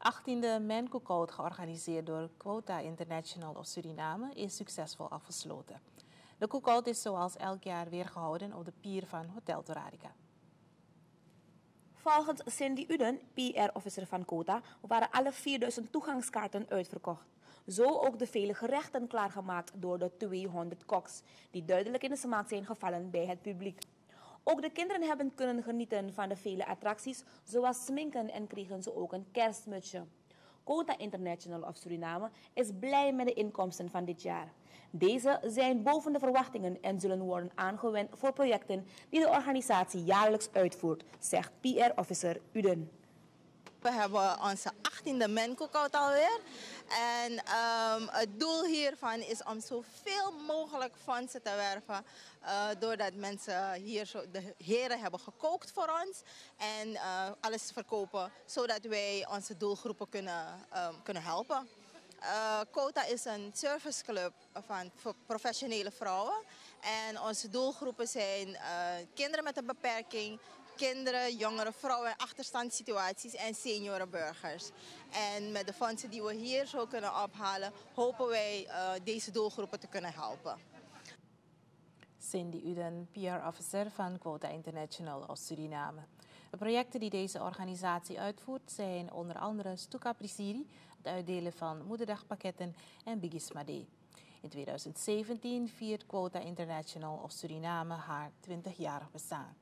18e Man Cookout, georganiseerd door Quota International of Suriname, is succesvol afgesloten. De cookout is zoals elk jaar weer gehouden op de pier van Hotel Torarica. Volgens Cindy Uden, PR-officer van Quota, waren alle 4000 toegangskaarten uitverkocht. Zo ook de vele gerechten klaargemaakt door de 200 koks, die duidelijk in de smaak zijn gevallen bij het publiek. Ook de kinderen hebben kunnen genieten van de vele attracties, zoals sminken en kregen ze ook een kerstmutsje. Quota International of Suriname is blij met de inkomsten van dit jaar. Deze zijn boven de verwachtingen en zullen worden aangewend voor projecten die de organisatie jaarlijks uitvoert, zegt PR-officer Uden. We hebben onze 18e Man Cookout alweer. En um, het doel hiervan is om zoveel mogelijk fondsen te werven. Uh, doordat mensen hier, zo, de heren hebben gekookt voor ons. En uh, alles verkopen, zodat wij onze doelgroepen kunnen, um, kunnen helpen. Uh, Quota is een serviceclub van, professionele vrouwen. En onze doelgroepen zijn kinderen met een beperking, kinderen, jongere vrouwen achterstandssituaties en seniorenburgers. En met de fondsen die we hier zo kunnen ophalen, hopen wij uh, deze doelgroepen te kunnen helpen. Cindy Uden, PR-officer van Quota International of Suriname. De projecten die deze organisatie uitvoert zijn onder andere Stuka Prisiri, het uitdelen van moederdagpakketten en Bigisma Day. In 2017 viert Quota International of Suriname haar 20-jarig bestaan.